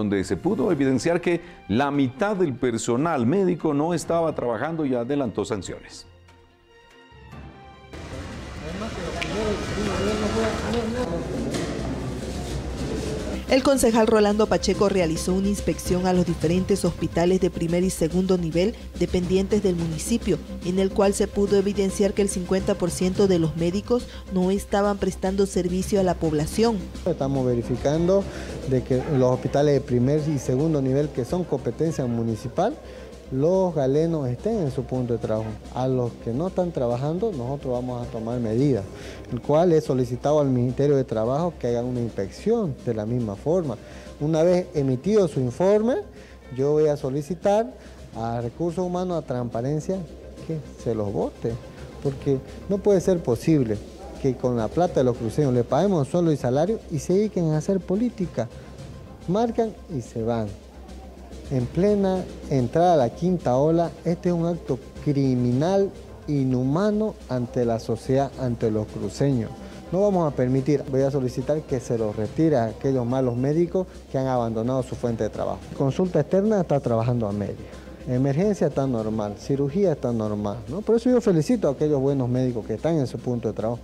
donde se pudo evidenciar que la mitad del personal médico no estaba trabajando y adelantó sanciones. El concejal Rolando Pacheco realizó una inspección a los diferentes hospitales de primer y segundo nivel dependientes del municipio, en el cual se pudo evidenciar que el 50% de los médicos no estaban prestando servicio a la población. Estamos verificando de que los hospitales de primer y segundo nivel que son competencia municipal los galenos estén en su punto de trabajo. A los que no están trabajando, nosotros vamos a tomar medidas, el cual he solicitado al Ministerio de Trabajo que haga una inspección de la misma forma. Una vez emitido su informe, yo voy a solicitar a Recursos Humanos, a Transparencia, que se los vote, porque no puede ser posible que con la plata de los cruceños le paguemos solo y salario y se dediquen a hacer política. Marcan y se van en plena entrada a la quinta ola, este es un acto criminal, inhumano ante la sociedad, ante los cruceños. No vamos a permitir, voy a solicitar que se los retire a aquellos malos médicos que han abandonado su fuente de trabajo. Consulta externa está trabajando a media. Emergencia está normal, cirugía está normal. ¿no? Por eso yo felicito a aquellos buenos médicos que están en su punto de trabajo.